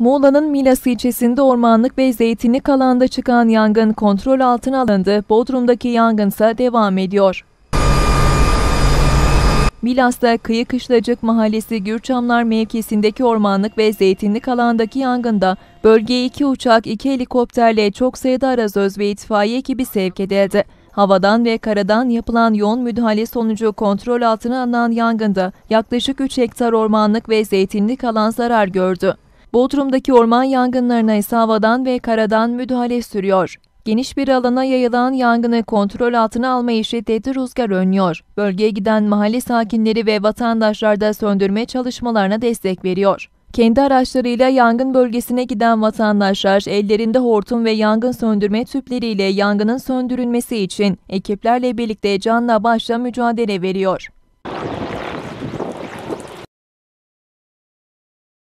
Muğla'nın Milas ilçesinde ormanlık ve zeytinlik alanda çıkan yangın kontrol altına alındı. Bodrum'daki yangınsa devam ediyor. Milas'ta Kıyı Kışlacık Mahallesi Gürçamlar mevkisindeki ormanlık ve zeytinlik alandaki yangında bölgeye iki uçak, iki helikopterle çok sayıda arazöz ve itfaiye ekibi sevk edildi. Havadan ve karadan yapılan yoğun müdahale sonucu kontrol altına alınan yangında yaklaşık 3 hektar ormanlık ve zeytinlik alan zarar gördü. Bodrum'daki orman yangınlarına ise havadan ve karadan müdahale sürüyor. Geniş bir alana yayılan yangını kontrol altına almayı şiddetli rüzgar önlüyor. Bölgeye giden mahalle sakinleri ve vatandaşlar da söndürme çalışmalarına destek veriyor. Kendi araçlarıyla yangın bölgesine giden vatandaşlar ellerinde hortum ve yangın söndürme tüpleriyle yangının söndürülmesi için ekiplerle birlikte canla başla mücadele veriyor.